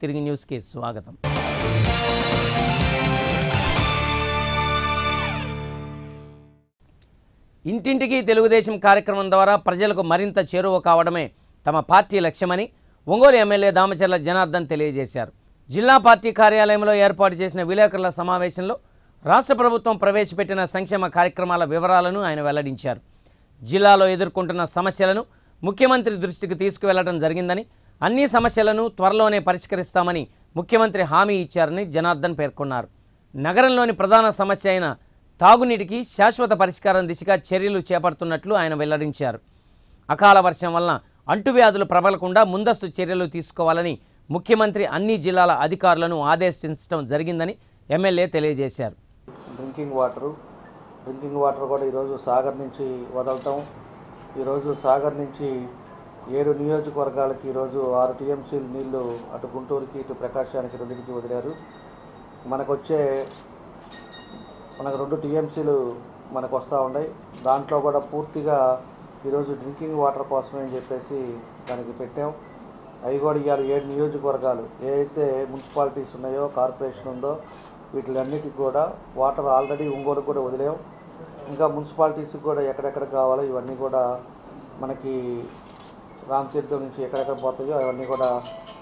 తిరిగి న్యూస్కి స్వాగతం. ఇంటింటికి తెలుగుదేశం కార్యక్రమం ద్వారా ప్రజలకు మరింత చేరువ కావడమే తమ పార్టీ లక్ష్యమని ఒంగోలు ఎమ్మెల్యే దామచర్ల జనార్దన్ తెలియజేశారు. జిల్లా పార్టీ కార్యాలయంలో ఏర్పాటు చేసిన విలేకరుల సమావేశంలో రాష్ట్ర ప్రభుత్వం ప్రవేశపెట్టిన సంక్షేమ కార్యక్రమాల వివరాలను ఆయన వెల్లడించారు. జిల్లాలో ఎదుర్కొంటున్న సమస్యలను ముఖ్యమంత్రి దృష్టికి తీసుకువెళ్ళడం జరిగిందని అన్ని సమస్యలను త్వరలోనే పరిష్కరిస్తామని ముఖ్యమంత్రి హామీ ఇచ్చారని జనార్దన్ పేర్కొన్నారు. నగరంలోని ప్రధాన సమస్య అయిన తాగునీటికి శాశ్వత పరిష్కారం దిశగా చర్యలు చేపడుతున్నట్లు ఆయన వెల్లడించారు. అకాల వర్షం వలన అంటువ్యాధులు ప్రబలకుండా ముందస్తు చర్యలు తీసుకోవాలని ముఖ్యమంత్రి అన్ని జిల్లాల అధికారులను ఆదేశించడం జరిగిందని ఎమ్మెల్యే తెలియజేశారు. డ్రింకింగ్ వాటరు డ్రింకింగ్ వాటర్ కూడా ఈరోజు సాగర్ నుంచి వదలటం ఈరోజు సాగర్ నుంచి ఏడు నియోజకవర్గాలకి ఈరోజు ఆరు టీఎంసీలు నీళ్ళు అటు గుంటూరుకి ఇటు ప్రకాశానికి రెండింటికి వదిలారు. మనకు వచ్చే మనకు రెండు టీఎంసీలు మనకు వస్తూ ఉన్నాయి. దాంట్లో కూడా పూర్తిగా ఈరోజు డ్రింకింగ్ వాటర్ కోసమే అని చెప్పేసి దానికి పెట్టాం. అవి కూడా ఇవాళ ఏడు నియోజకవర్గాలు. ఏదైతే మున్సిపాలిటీస్ ఉన్నాయో కార్పొరేషన్ ఉందో వీటిలన్నిటికి కూడా వాటర్ ఆల్రెడీ ఒంగోలు కూడా వదిలేం. ఇంకా మున్సిపాలిటీస్కి కూడా ఎక్కడెక్కడ కావాలో ఇవన్నీ కూడా మనకి రామతీర్థం నుంచి ఎక్కడెక్కడ పోతాయో అవన్నీ కూడా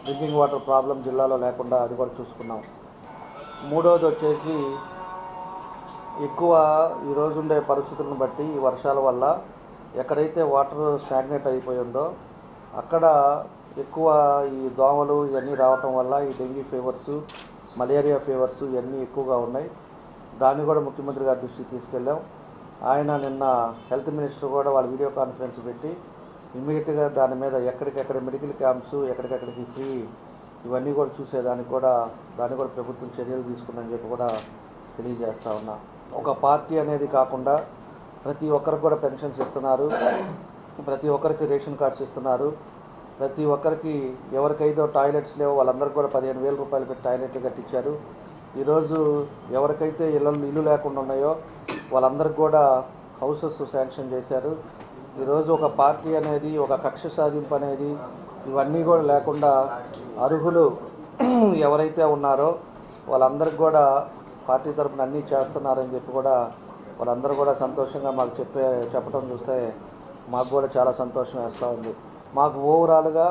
డ్రింకింగ్ వాటర్ ప్రాబ్లం జిల్లాలో లేకుండా అది కూడా చూసుకున్నాం. మూడవది వచ్చేసి ఎక్కువ ఈరోజు ఉండే పరిస్థితులను బట్టి ఈ వర్షాల వల్ల ఎక్కడైతే వాటర్ స్టాగ్నేట్ అయిపోయిందో అక్కడ ఎక్కువ ఈ దోమలు ఇవన్నీ రావటం వల్ల ఈ డెంగ్యూ ఫీవర్స్ మలేరియా ఫీవర్స్ ఇవన్నీ ఎక్కువగా ఉన్నాయి. దాన్ని కూడా ముఖ్యమంత్రి గారి దృష్టికి తీసుకెళ్ళాం. ఆయన నిన్న హెల్త్ మినిస్టర్ కూడా వాళ్ళ వీడియో కాన్ఫరెన్స్ పెట్టి ఇమ్మీడియట్గా దాని మీద ఎక్కడికెక్కడ మెడికల్ క్యాంప్స్ ఎక్కడికెక్కడికి ఫ్రీ ఇవన్నీ కూడా చూసేదానికి కూడా దాన్ని కూడా ప్రభుత్వం చర్యలు తీసుకుందని చెప్పి కూడా తెలియజేస్తా ఉన్నా. ఒక పార్టీ అనేది కాకుండా ప్రతి ఒక్కరికి కూడా పెన్షన్స్ ఇస్తున్నారు ప్రతి ఒక్కరికి రేషన్ కార్డ్స్ ఇస్తున్నారు ప్రతి ఒక్కరికి ఎవరికైతే టాయిలెట్స్ లేవో వాళ్ళందరికీ కూడా పదిహేను వేల రూపాయలు పెట్టి టాయిలెట్లు కట్టించారు. ఈరోజు ఎవరికైతే ఇళ్ళ ఇల్లు లేకుండా ఉన్నాయో వాళ్ళందరికీ కూడా హౌసెస్ శాంక్షన్ చేశారు. ఈరోజు ఒక పార్టీ అనేది ఒక కక్ష సాధింపు అనేది ఇవన్నీ కూడా లేకుండా అర్హులు ఎవరైతే ఉన్నారో వాళ్ళందరికీ కూడా పార్టీ తరఫున అన్నీ చేస్తున్నారని చెప్పి కూడా వాళ్ళందరూ కూడా సంతోషంగా మాకు చెప్పే చెప్పడం చూస్తే మాకు కూడా చాలా సంతోషం వేస్తూ ఉంది. మాకు ఓవరాల్గా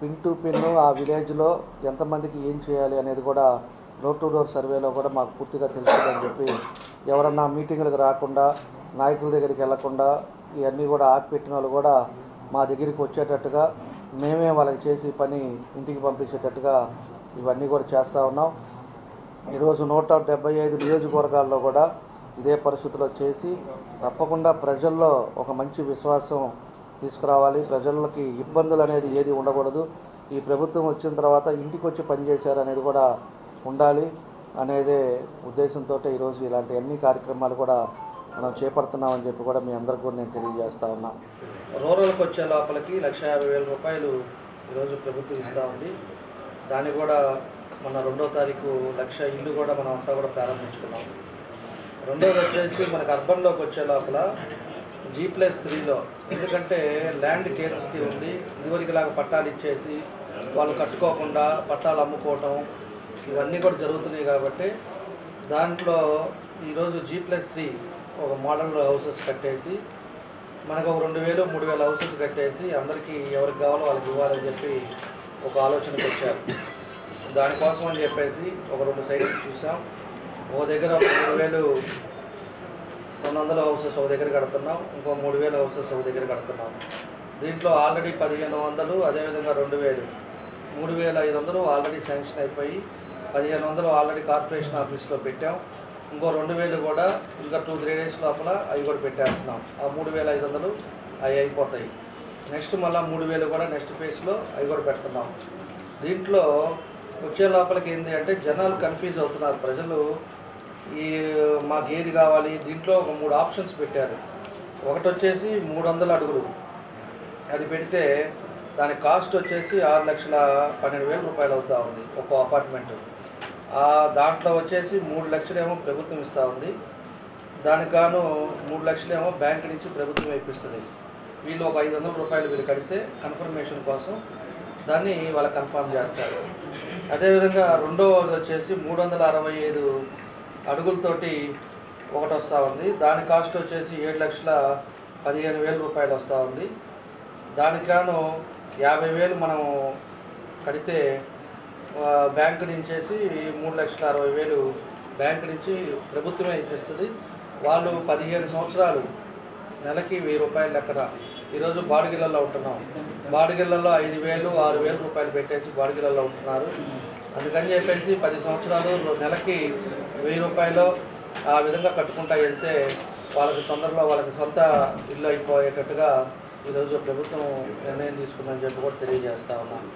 పిన్ టు పిన్ ఆ విలేజ్లో ఎంతమందికి ఏం చేయాలి అనేది కూడా డోర్ టు డోర్ సర్వేలో కూడా మాకు పూర్తిగా తెలుస్తుందని చెప్పి ఎవరన్నా మీటింగులకు రాకుండా నాయకుల దగ్గరికి వెళ్ళకుండా ఇవన్నీ కూడా ఆపిపెట్టిన వాళ్ళు కూడా మా దగ్గరికి వచ్చేటట్టుగా మేమే వాళ్ళకి చేసి పని ఇంటికి పంపించేటట్టుగా ఇవన్నీ కూడా చేస్తూ ఉన్నాం. ఈరోజు నూట డెబ్బై ఐదు నియోజకవర్గాల్లో కూడా ఇదే పరిస్థితిలో చేసి తప్పకుండా ప్రజల్లో ఒక మంచి విశ్వాసం తీసుకురావాలి. ప్రజలకి ఇబ్బందులు అనేది ఏది ఉండకూడదు. ఈ ప్రభుత్వం వచ్చిన తర్వాత ఇంటికి వచ్చి పనిచేశారు అనేది కూడా ఉండాలి అనేదే ఉద్దేశంతో ఈరోజు ఇలాంటి అన్ని కార్యక్రమాలు కూడా మనం చేపడుతున్నామని చెప్పి కూడా మీ అందరికీ కూడా నేను తెలియజేస్తా ఉన్నా. రూరల్కి వచ్చే లోపలికి లక్ష యాభై వేల రూపాయలు ఈరోజు ప్రభుత్వం ఇస్తూ ఉంది. దాన్ని కూడా మన రెండో తారీఖు లక్ష ఇల్లు కూడా మనం అంతా కూడా ప్రారంభించుకున్నాం. రెండోది వచ్చేసి మనకు అర్బన్లోకి వచ్చే లోపల జీ ప్లస్ త్రీలో ఎందుకంటే ల్యాండ్ కేర్సిటీ ఉంది. ఇదివరకులాగా పట్టాలు ఇచ్చేసి వాళ్ళు కట్టుకోకుండా పట్టాలు అమ్ముకోవటం ఇవన్నీ కూడా జరుగుతున్నాయి కాబట్టి దాంట్లో ఈరోజు జీ ప్లస్ త్రీ ఒక మోడల్ హౌసెస్ కట్టేసి మనకు ఒక రెండు వేలు మూడు వేల హౌసెస్ కట్టేసి అందరికీ ఎవరికి కావాలో వాళ్ళకి ఇవ్వాలని చెప్పి ఒక ఆలోచనకు వచ్చారు దానికోసం అని చెప్పేసి ఒక రెండు సైట్లు చూసాం. ఒక దగ్గర ఒక మూడు వేలు రెండు వందల హౌసెస్ ఒక దగ్గర కడుతున్నాం. ఇంకో మూడు వేల హౌసెస్ ఒక దగ్గర కడుతున్నాం. దీంట్లో ఆల్రెడీ పదిహేను వందలు అదేవిధంగా రెండు వేలు. మూడు వేల ఐదు వందలు ఆల్రెడీ శాంక్షన్ అయిపోయి పదిహేను వందలు ఆల్రెడీ కార్పొరేషన్ ఆఫీస్లో పెట్టాం. ఇంకో రెండు వేలు కూడా ఇంకా టూ త్రీ డేస్ లోపల అవి కూడా పెట్టేస్తున్నాం. ఆ మూడు వేల ఐదు వందలు అవి అయిపోతాయి. నెక్స్ట్ మళ్ళీ మూడు వేలు కూడా నెక్స్ట్ ఫేజ్లో అవి కూడా పెడుతున్నాం. దీంట్లో వచ్చే లోపలికి ఏంటి అంటే జనాలు కన్ఫ్యూజ్ అవుతున్నారు. ప్రజలు ఈ మాకు ఏది కావాలి? దీంట్లో ఒక మూడు ఆప్షన్స్ పెట్టారు. ఒకటి వచ్చేసి మూడు వందల అడుగులు. అది పెడితే దాని కాస్ట్ వచ్చేసి ఆరు లక్షల పన్నెండు వేల రూపాయలు అవుతా ఉంది. ఒక అపార్ట్మెంట్ దాంట్లో వచ్చేసి మూడు లక్షలేమో ప్రభుత్వం ఇస్తూ ఉంది. దానికి గాను మూడు లక్షలేమో బ్యాంక్ నుంచి ప్రభుత్వం ఇప్పిస్తుంది. వీళ్ళు ఒక ఐదు వందల రూపాయలు వీళ్ళు కడితే కన్ఫర్మేషన్ కోసం దాన్ని వాళ్ళు కన్ఫర్మ్ చేస్తారు. అదేవిధంగా రెండవది వచ్చేసి మూడు వందల అరవై ఐదు అడుగులతోటి ఒకటి వస్తూ ఉంది. దాని కాస్ట్ వచ్చేసి ఏడు లక్షల పదిహేను వేల రూపాయలు వస్తూ ఉంది. దానికి గాను యాభై వేలు మనం కడితే బ్యాంకు నుంచేసి మూడు లక్షల అరవై వేలు బ్యాంకు నుంచి ప్రభుత్వమే ఇప్పిస్తుంది. వాళ్ళు పదిహేను సంవత్సరాలు నెలకి వెయ్యి రూపాయలు లెక్కన ఈరోజు బాడిగిళ్ళల్లో ఉంటున్నాం. బాడిగిళ్ళల్లో ఐదు వేలు ఆరు వేలు రూపాయలు పెట్టేసి బాడిగిళ్ళల్లో ఉంటున్నారు. అందుకని చెప్పేసి పది సంవత్సరాలు నెలకి వెయ్యి రూపాయలు ఆ విధంగా కట్టుకుంటా వెళ్తే వాళ్ళకి తొందరలో వాళ్ళకి సొంత ఇల్లు అయిపోయేటట్టుగా ఈరోజు ప్రభుత్వం నిర్ణయం తీసుకుందని చెప్పి కూడా తెలియజేస్తా ఉన్నాను.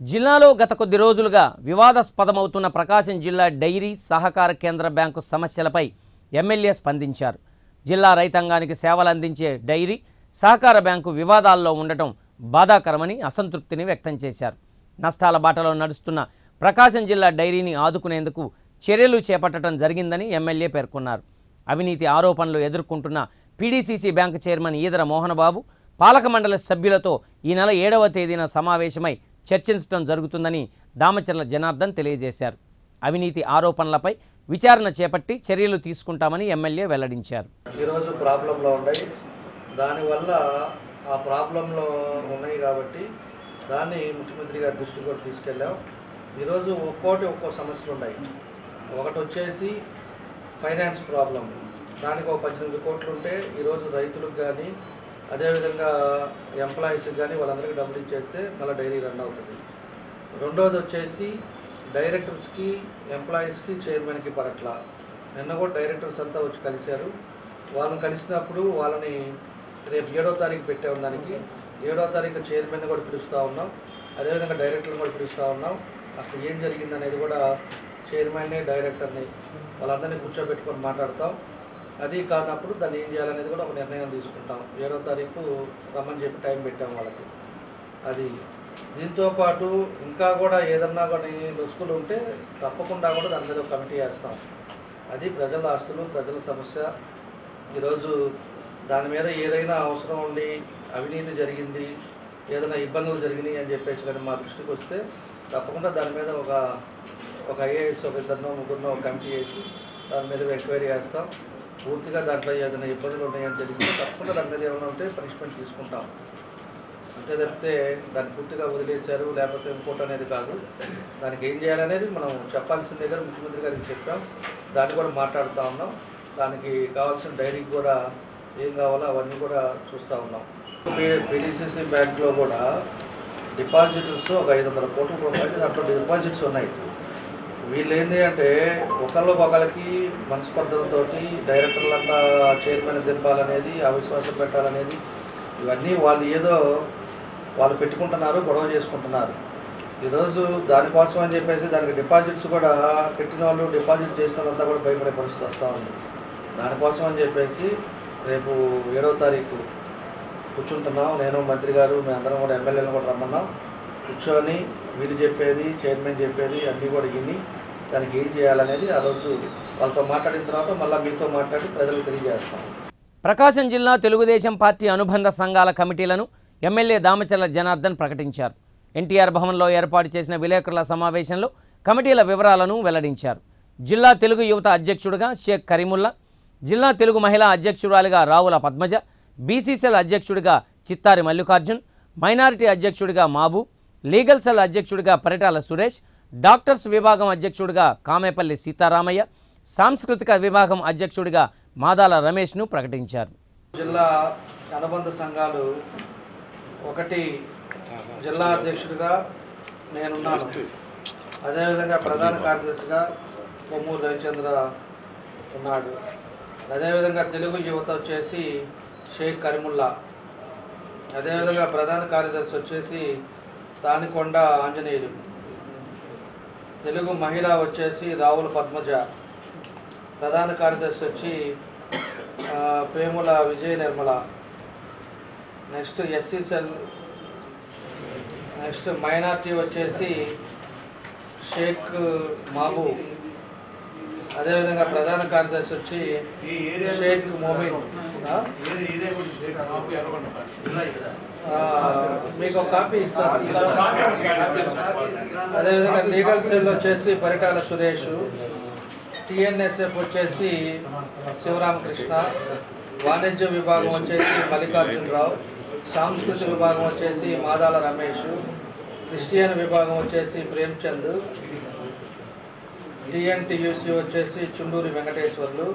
జిల్లాలో గత కొద్ది రోజులుగా వివాదాస్పదమవుతున్న ప్రకాశం జిల్లా డైరీ సహకార కేంద్ర బ్యాంకు సమస్యలపై ఎమ్మెల్యే స్పందించారు. జిల్లా రైతాంగానికి సేవలు అందించే డైరీ సహకార బ్యాంకు వివాదాల్లో ఉండటం బాధాకరమని అసంతృప్తిని వ్యక్తం చేశారు. నష్టాల బాటలో నడుస్తున్న ప్రకాశం జిల్లా డైరీని ఆదుకునేందుకు చర్యలు చేపట్టడం జరిగిందని ఎమ్మెల్యే పేర్కొన్నారు. అవినీతి ఆరోపణలు ఎదుర్కొంటున్న PDCC bank chairman Eedara Mohanababu పాలక మండలి సభ్యులతో ఈ నెల ఏడవ తేదీన సమావేశమై చర్చించడం జరుగుతుందని దామచర్ల జనార్దన్ తెలియజేశారు. అవినీతి ఆరోపణలపై విచారణ చేపట్టి చర్యలు తీసుకుంటామని ఎమ్మెల్యే వెల్లడించారు. ఈరోజు ప్రాబ్లంలో ఉన్నాయి. దానివల్ల ఆ ప్రాబ్లంలో ఉన్నాయి కాబట్టి దాన్ని ముఖ్యమంత్రి గారి దృష్టికి కూడా తీసుకెళ్ళాం. ఈరోజు ఒక్కోటి ఒక్కో సమస్యలు ఉన్నాయి. ఒకటి వచ్చేసి ఫైనాన్స్ ప్రాబ్లం. దానికి ఒక పద్దెనిమిది కోట్లు ఉంటే ఈరోజు రైతులకు కానీ అదేవిధంగా ఎంప్లాయీస్కి కానీ వాళ్ళందరికీ డబ్బులు ఇచ్చేస్తే మళ్ళీ డైరీ రన్ అవుతుంది. రెండోది వచ్చేసి డైరెక్టర్స్కి ఎంప్లాయీస్కి చైర్మన్కి పడట్ల. నిన్న కూడా డైరెక్టర్స్ అంతా వచ్చి కలిశారు. వాళ్ళని కలిసినప్పుడు వాళ్ళని రేపు ఏడో తారీఖు పెట్టే దానికి ఏడో తారీఖు చైర్మన్ కూడా పిలుస్తూ ఉన్నాం. అదేవిధంగా డైరెక్టర్ని కూడా పిలుస్తూ ఉన్నాం. అసలు ఏం జరిగింది అనేది కూడా చైర్మన్ని డైరెక్టర్ని వాళ్ళందరినీ కూర్చోబెట్టుకొని మాట్లాడతాం. అది కానప్పుడు దాన్ని ఏం చేయాలనేది కూడా ఒక నిర్ణయం తీసుకుంటాం. ఏడో తారీఖు రమ్మని చెప్పి టైం పెట్టాం వాళ్ళకి. అది దీంతో పాటు ఇంకా కూడా ఏదన్నా కానీ రుసుకులు ఉంటే తప్పకుండా కూడా దాని మీద ఒక కమిటీ వేస్తాం. అది ప్రజల ఆస్తులు ప్రజల సమస్య. ఈరోజు దాని మీద ఏదైనా అవసరం ఉండి అవినీతి జరిగింది ఏదైనా ఇబ్బందులు జరిగినాయి అని చెప్పేసి కానీ మా దృష్టికి వస్తే తప్పకుండా దాని మీద ఒక ఒక ఐఏఎస్ ఒక ఇద్దరినో ముగ్గురినో ఒక కమిటీ వేసి దాని మీద ఎంక్వైరీ చేస్తాం. పూర్తిగా దాంట్లో ఏదైనా ఇబ్బందులు ఉన్నాయని తెలిస్తే తప్పకుండా దాని మీద ఏమైనా ఉంటే పనిష్మెంట్ తీసుకుంటాం అంతే తప్పితే దాన్ని పూర్తిగా వదిలేశారు లేకపోతే ఇంకోటి అనేది కాదు. దానికి ఏం చేయాలనేది మనం చెప్పాల్సిన దగ్గర ముఖ్యమంత్రి గారికి చెప్పాం. దాన్ని కూడా మాట్లాడుతూ ఉన్నాం. దానికి కావాల్సిన డైరీకి కూడా ఏం కావాలో అవన్నీ కూడా చూస్తూ ఉన్నాం. పీడీసీసీ బ్యాంక్లో కూడా డిపాజిట్స్ ఒక ఐదు వందల కోట్ల రూపాయలు దాంట్లో డిపాజిట్స్ ఉన్నాయి. వీళ్ళు ఏంటి అంటే ఒకళ్ళు ఒకళ్ళకి మనస్పర్ధలతో డైరెక్టర్లంతా చైర్మన్ దింపాలనేది అవిశ్వాసం పెట్టాలనేది ఇవన్నీ వాళ్ళు ఏదో వాళ్ళు పెట్టుకుంటున్నారు గొడవ చేసుకుంటున్నారు. ఈరోజు దానికోసం అని చెప్పేసి దానికి డిపాజిట్స్ కూడా పెట్టిన వాళ్ళు డిపాజిట్ చేసిన వాళ్ళంతా కూడా భయపడే పరిస్థితి వస్తూ ఉంది. దానికోసం అని చెప్పేసి రేపు ఏడవ తారీఖు కూర్చుంటున్నాం. నేను మంత్రి గారు మీ అందరం కూడా ఎమ్మెల్యేలను కూడా రమ్మన్నాం. కూర్చొని వీళ్ళు చెప్పేది చైర్మన్ చెప్పేది అన్నీ కూడా విని దానికి ఏం చేయాలనేది ఆ రోజు వాళ్ళతో మాట్లాడిన తర్వాత మళ్ళీ మీతో మాట్లాడి ప్రజలకు తెలియజేస్తాం. ప్రకాశం జిల్లా తెలుగుదేశం పార్టీ అనుబంధ సంఘాల కమిటీలను ఎమ్మెల్యే దామచర్ల జనార్దన్ ప్రకటించారు. ఎన్టీఆర్ భవన్లో ఏర్పాటు చేసిన విలేకరుల సమావేశంలో కమిటీల వివరాలను వెల్లడించారు. జిల్లా తెలుగు యువత అధ్యక్షుడిగా షేక్ కరీముల్లా జిల్లా తెలుగు మహిళా అధ్యక్షురాలిగా రావుల పద్మజ బీసీసీఎల్ అధ్యక్షుడిగా చిత్తారి మల్లికార్జున్ మైనారిటీ అధ్యక్షుడిగా మాబు లీగల్ సెల్ అధ్యక్షుడిగా పరిటాల సురేష్ డాక్టర్స్ విభాగం అధ్యక్షుడిగా కామేపల్లి సీతారామయ్య సాంస్కృతిక విభాగం అధ్యక్షుడిగా మాదాల రమేష్ను ప్రకటించారు. జిల్లా అనుబంధ సంఘాలు ఒకటి జిల్లా అధ్యక్షుడిగా నేనున్నాను. అదేవిధంగా ప్రధాన కార్యదర్శిగా కొమ్మూరు రవిచంద్ర ఉన్నాడు. అదేవిధంగా తెలుగు యువత వచ్చేసి షేక్ కరిముల్లా. అదేవిధంగా ప్రధాన కార్యదర్శి వచ్చేసి తానికొండ ఆంజనేయులు. తెలుగు మహిళ వచ్చేసి రావుల పద్మజ. ప్రధాన కార్యదర్శి వచ్చి Premula Vijaya Nirmala. Next SC cell next minority వచ్చేసి షేక్ మాబు. అదేవిధంగా ప్రధాన కార్యదర్శి వచ్చి షేక్ మోమిన్ మీకు ఒక కాపీ ఇస్తాను. అదేవిధంగా లీగల్ సెల్ వచ్చేసి పరిటాల సురేష్ టిఎన్ఎస్ఎఫ్ వచ్చేసి శివరామకృష్ణ వాణిజ్య విభాగం వచ్చేసి మల్లికార్జునరావు సాంస్కృతిక విభాగం వచ్చేసి మాదాల రమేష్ క్రిస్టియన్ విభాగం వచ్చేసి ప్రేమ్చంద్ టిఎన్టీయూసీ వచ్చేసి చుండూరి వెంకటేశ్వర్లు.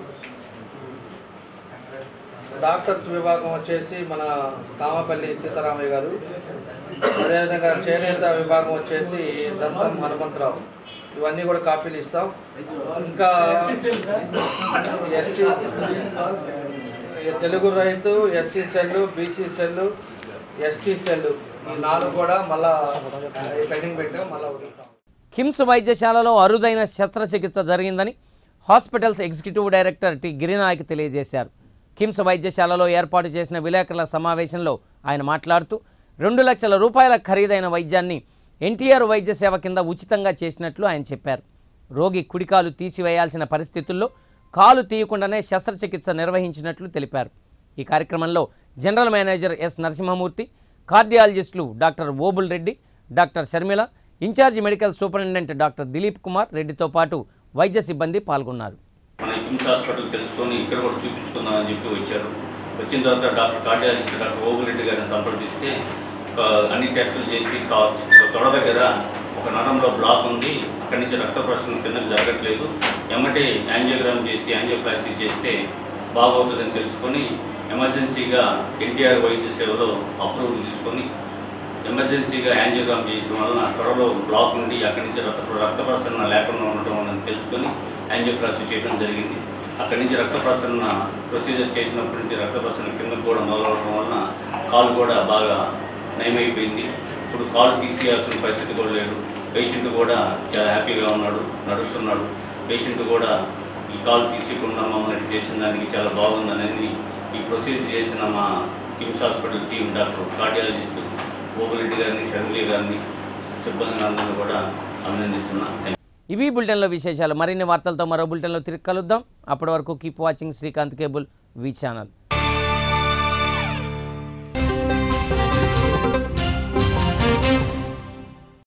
డాక్టర్స్ విభాగం వచ్చేసి మన కామపల్లి సీతారామయ్య గారు. అదేవిధంగా చేనేత విభాగం వచ్చేసి దంతం హనుమంతరావు. ఇవన్నీ కూడా కాపీలు ఇస్తాం. ఇంకా ఎస్సీ తెలుగు రైతు SC cell BC cell ST cell ఈ నాలుగు కూడా మళ్ళీ పెండింగ్ పెట్టాం మళ్ళీ వదులుతాం. కిమ్స్ వైద్యశాలలో అరుదైన శస్త్రచికిత్స జరిగిందని hospitals executive director T. Girinayak తెలియజేశారు. కిమ్స్ వైద్యశాలలో ఏర్పాటు చేసిన విలేకరుల సమావేశంలో ఆయన మాట్లాడుతూ రెండు లక్షల రూపాయల ఖరీదైన వైద్యాన్ని ఎన్టీఆర్ వైద్య సేవ కింద ఉచితంగా చేసినట్లు ఆయన చెప్పారు. రోగి కుడికాలు తీసివేయాల్సిన పరిస్థితుల్లో కాలు తీయకుండానే శస్త్రచికిత్స నిర్వహించినట్లు తెలిపారు. ఈ కార్యక్రమంలో general manager S Narasimhamurthy కార్డియాలజిస్టులు doctor Obul Reddy doctor Sharmila incharge medical superintendent doctor Dilip Kumar రెడ్డితో పాటు వైద్య సిబ్బంది పాల్గొన్నారు. మన కిమ్స్ హాస్పిటల్ తెలుసుకొని ఇక్కడ కూడా చూపించుకుందాం అని చెప్పి వచ్చారు. వచ్చిన తర్వాత డాక్టర్ కార్డియాలజిస్ట్ డాక్టర్ ఓగురెడ్డి గారిని సంప్రదిస్తే అన్ని టెస్టులు చేసి ఒక తొడ దగ్గర ఒక నరంలో బ్లాక్ ఉంది. అక్కడి నుంచి రక్త ప్రసరణ కిందకు జరగట్లేదు. ఎమ్మటే యాంజియోగ్రామ్ చేసి యాంజియోప్లాస్టీ చేస్తే బాగవుతుందని తెలుసుకొని ఎమర్జెన్సీగా ఎన్టీఆర్ వైద్య సేవలో అప్రూవల్ తీసుకొని ఎమర్జెన్సీగా యాంజియోగ్రామ్ చేయడం వలన త్వరలో బ్లాక్ ఉండి అక్కడి నుంచి రక్త రక్త ప్రసరణ లేకుండా ఉండటం అని తెలుసుకొని యాంజియోప్లాస్టీ చేయడం జరిగింది. అక్కడి నుంచి రక్త ప్రసరణ ప్రొసీజర్ చేసినప్పటి నుంచి రక్త ప్రసరణ కిందకు కూడా మొదలవడం వలన కాలు కూడా బాగా నయమైపోయింది. ఇప్పుడు కాలు తీసేయాల్సిన పరిస్థితి కూడా లేదు. పేషెంట్ కూడా చాలా హ్యాపీగా ఉన్నాడు నడుస్తున్నాడు. పేషెంట్ కూడా ఈ కాలు తీసేయకుండా మమ్మల్ని చేసిన దానికి చాలా బాగుందనేది ఈ ప్రొసీజర్ చేసిన మా KIMS hospital team doctor cardiologist Gogulareddy గారిని షర్మిలి గారిని సిబ్బంది అందరినీ కూడా అభినందిస్తున్నాను ఇవి బులెటిన్లో విశేషాలు. మరిన్ని వార్తలతో మరో బులెటిన్లో తిరిగి కలుద్దాం. అప్పటి వరకు keep watching Srikanth cable V channel